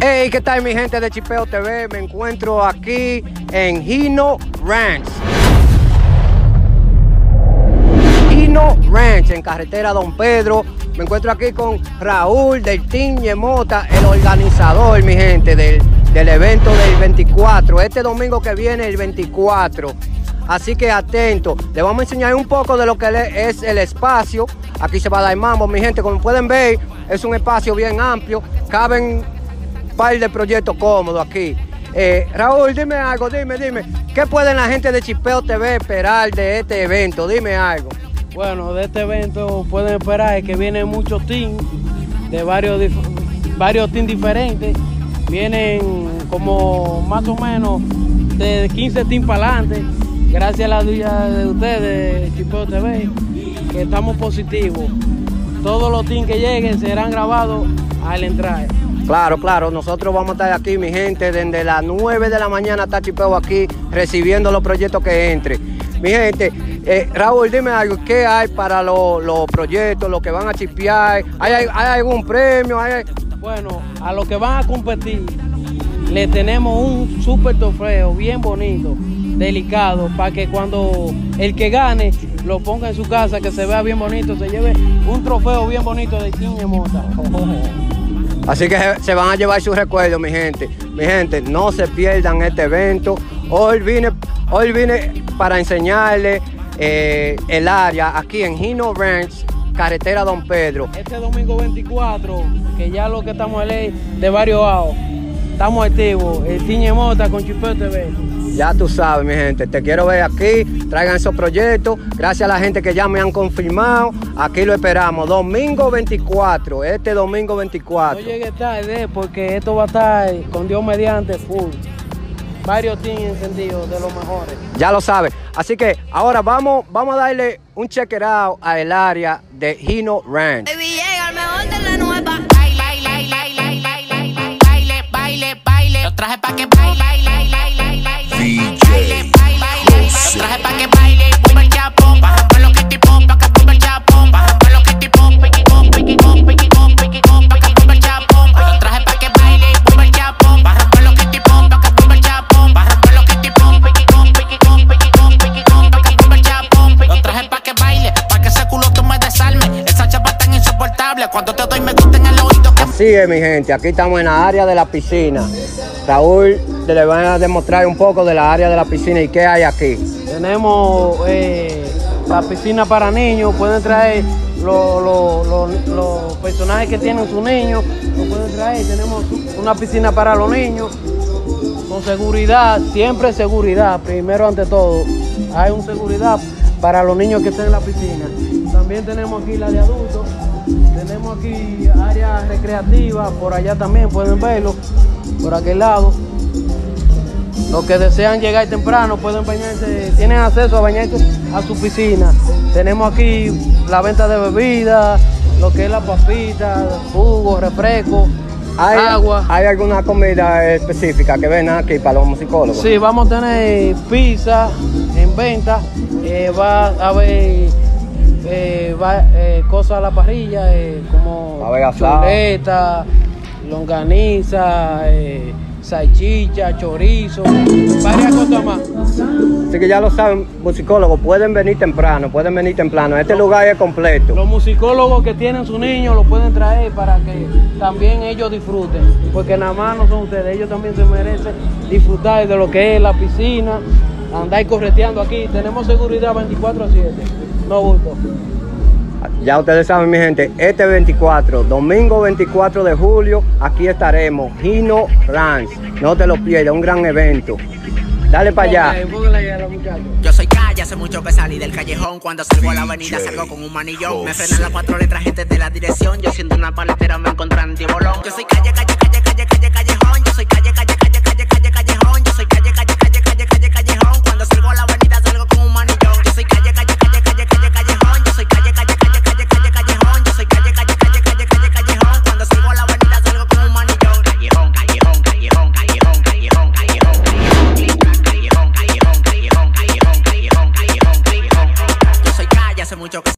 Hey, ¿qué tal mi gente de Chipeo TV? Me encuentro aquí en Hino Ranch. Hino Ranch, en carretera Don Pedro. Me encuentro aquí con Raúl del Team Yemota, el organizador, mi gente, del, del evento del 24. Este domingo que viene, el 24. Así que atento, le vamos a enseñar un poco de lo que es el espacio. Aquí se va a dar mambo, mi gente. Como pueden ver, es un espacio bien amplio. Caben par de proyectos cómodos aquí. Eh, Raúl, dime algo, dime, dime. ¿Qué pueden la gente de Chipeo TV esperar de este evento? Dime algo. Bueno, de este evento pueden esperar que vienen muchos teams de varios, varios teams diferentes. Vienen como más o menos de 15 teams para adelante. Gracias a la ayuda de ustedes, Chipeo TV, que estamos positivos. Todos los teams que lleguen serán grabados al entrar. Claro, claro, nosotros vamos a estar aquí, mi gente, desde las 9 de la mañana está Chipeo aquí recibiendo los proyectos que entren. Mi gente, eh, Raúl, dime algo, ¿qué hay para los, los proyectos, los que van a chipear? ¿Hay, hay- hay algún premio? ¿Hay- Bueno, a los que van a competir, le tenemos un super trofeo bien bonito, delicado, para que cuando el que gane lo ponga en su casa, que se vea bien bonito, se lleve un trofeo bien bonito de Quiñe Mota. Así que se- van a llevar sus recuerdos, mi gente. Mi gente, no se pierdan este evento. Hoy vine, hoy vine para enseñarles eh, el área aquí en Hino Ranch, carretera Don Pedro. Este domingo 24, que ya lo que estamos en ley de varios AO, estamos activos, el Quiñe Mota con Chipeo TV. Ya tú sabes, mi gente, te quiero ver aquí, traigan esos proyectos. Gracias a la gente que ya me han confirmado, aquí lo esperamos. Domingo 24, este domingo No 24. llegue tarde porque esto va a estar con Dios mediante full. Varios teams encendidos de los mejores. Ya lo sabes. Así que ahora vamos, vamos a darle un out al área de Hino Ranch. Cuando te doy me gusta en el oído que Así es, mi gente. Aquí estamos en la área de la piscina. Raúl le va a demostrar un poco de la área de la piscina y qué hay aquí. Tenemos eh, la piscina para niños, pueden traer los los- los- los personajes que tienen sus niños, lo pueden traer. Tenemos una piscina para los niños, con seguridad, siempre seguridad, primero ante todo. Hay un seguridad para los niños que estén en la piscina. También tenemos aquí la de adultos, tenemos aquí área recreativa, por allá también pueden verlo, por aquel lado. Los que desean llegar temprano pueden bañarse, tienen acceso a bañarse a su piscina. Tenemos aquí la venta de bebidas, lo que es la papita, jugo, refresco, ¿Hay, agua. ¿Hay alguna comida específica que ven aquí para los musicólogos? Sí, vamos a tener pizza en venta, eh, va a haber va, eh, cosas a la parrilla, eh, como chuleta, longaniza, eh, salchicha, chorizo, varias cosas más. Así que ya lo saben, musicólogos, pueden venir temprano, pueden venir temprano. Este lugar es completo. Los musicólogos que tienen su niño lo pueden traer para que también ellos disfruten, porque nada más no son ustedes, ellos también se merecen disfrutar de lo que es la piscina, andar correteando aquí. Tenemos seguridad 24 a 7, no bulto. Ya ustedes saben, mi gente, este 24, domingo 24 de julio, aquí estaremos, Hino Ranch. No te lo pierdas, un gran evento. Dale para allá. Yo soy calle, hace mucho que salí del callejón. Cuando salgo a la avenida salgo con un manillón. Me frenan las cuatro letras, gente de la dirección. Yo siendo una paletera me encontré en tibolón. Yo soy calle, calle, calle, calle, calle, callejón. Yo soy calle, calle, hace mucho. que